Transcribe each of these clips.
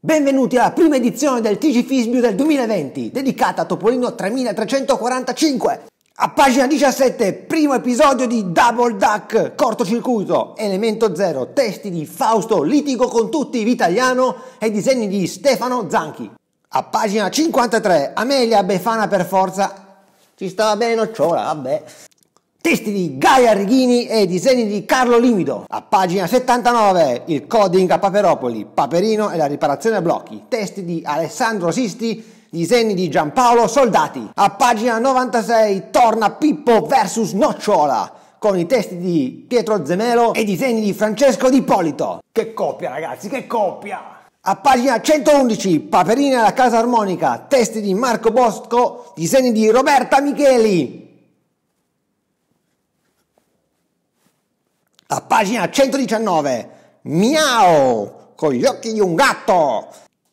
Benvenuti alla prima edizione del TG Fisbio del 2020, dedicata a Topolino 3345. A pagina 17, primo episodio di Double Duck, cortocircuito, elemento zero, testi di Fausto Litigo con tutti, Vitaliano e disegni di Stefano Zanchi. A pagina 53, Amelia Befana per forza, ci stava bene nocciola, vabbè. Testi di Gaia Righini e disegni di Carlo Limido. A pagina 79, il coding a Paperopoli, Paperino e la riparazione a blocchi. Testi di Alessandro Sisti, disegni di Giampaolo Soldati. A pagina 96, torna Pippo vs Nocciola con i testi di Pietro Zemelo e i disegni di Francesco Di Polito. Che coppia ragazzi, che coppia! A pagina 111, Paperina alla Casa Armonica, testi di Marco Bosco, disegni di Roberta Micheli. A pagina 119, Miao, con gli occhi di un gatto,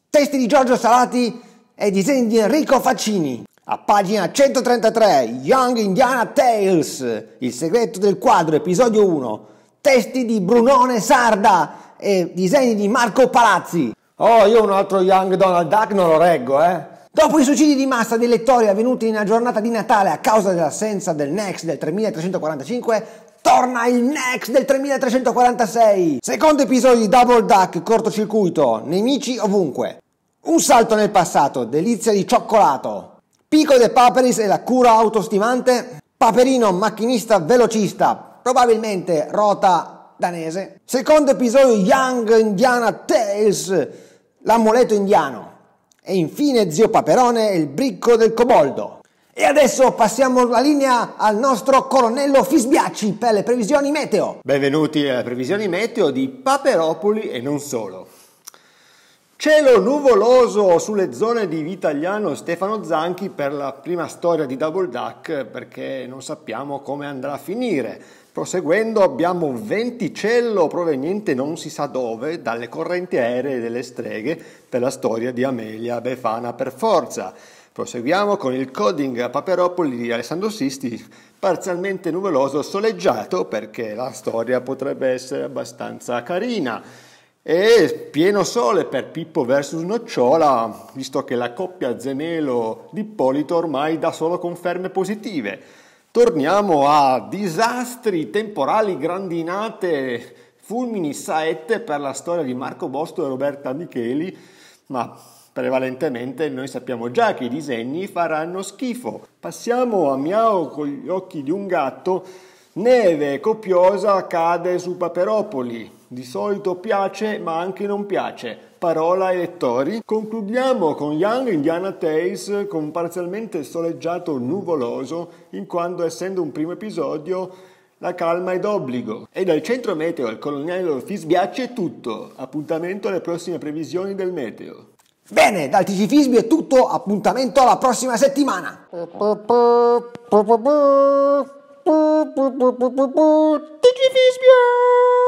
testi di Giorgio Salati e disegni di Enrico Faccini. A pagina 133, Young Indiana Tales, il segreto del quadro, episodio 1, testi di Brunone Sarda e disegni di Marco Palazzi. Oh, io un altro Young Donald Duck non lo reggo, eh. Dopo i suicidi di massa dei lettori avvenuti in una giornata di Natale a causa dell'assenza del Next del 3345, torna il Next del 3346. Secondo episodio di Double Duck, cortocircuito, nemici ovunque. Un salto nel passato, delizia di cioccolato. Pico de Paperis e la cura autostimante. Paperino, macchinista velocista, probabilmente rota danese. Secondo episodio Young Indiana Tales l'amuleto indiano e infine zio Paperone e il bricco del coboldo. E adesso passiamo la linea al nostro colonnello Fisbiacci per le previsioni meteo. Benvenuti alle previsioni meteo di Paperopoli e non solo. Cielo nuvoloso sulle zone di Vitagliano Stefano Zanchi per la prima storia di Double Duck perché non sappiamo come andrà a finire. Proseguendo abbiamo venticello proveniente non si sa dove dalle correnti aeree delle streghe per la storia di Amelia Befana per forza. Proseguiamo con il coding a Paperopoli di Alessandro Sisti, parzialmente nuvoloso soleggiato perché la storia potrebbe essere abbastanza carina. E pieno sole per Pippo vs Nocciola, visto che la coppia Zemelo di Polito ormai dà solo conferme positive. Torniamo a disastri temporali, grandinate, fulmini, saette per la storia di Marco Bosto e Roberta Micheli, ma prevalentemente noi sappiamo già che i disegni faranno schifo. Passiamo a Miao con gli occhi di un gatto, neve copiosa cade su Paperopoli, di solito piace ma anche non piace parola ai lettori. Concludiamo con Young Indiana Tales con parzialmente soleggiato nuvoloso, in quanto essendo un primo episodio la calma è d'obbligo. E dal centro meteo al colonnello Fisbiacci è tutto. Appuntamento alle prossime previsioni del meteo. Bene, dal TG Fisbi è tutto, appuntamento alla prossima settimana. TG Fisbio!